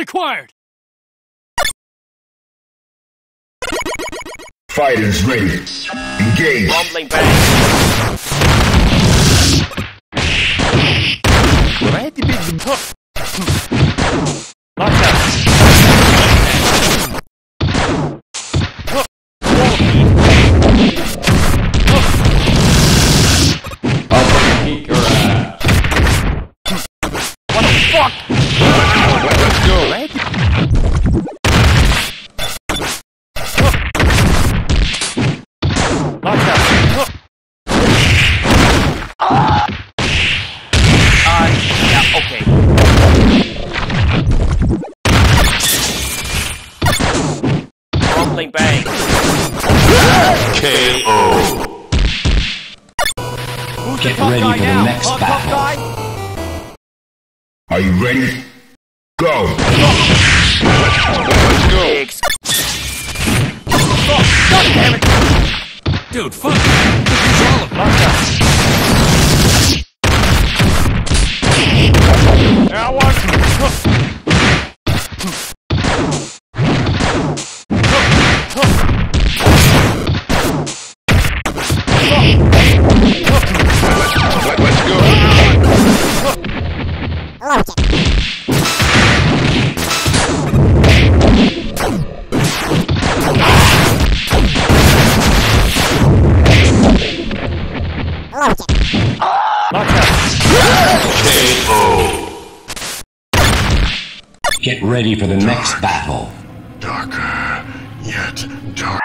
acquired. Fighters ready. Engage. Rumbling bang. Ready, big Lock out. Kick your ass. What the fuck? Let's go. Ready. Uh, yeah, okay. Rumbling bang. KO. Who's Get the ready guy for the now? next huh, battle. Are you ready? Go. Let's go. Fuck, God damn it. Dude, fuck. Use all of Lock out. KO. Get ready for the next battle. Darker, yet darker.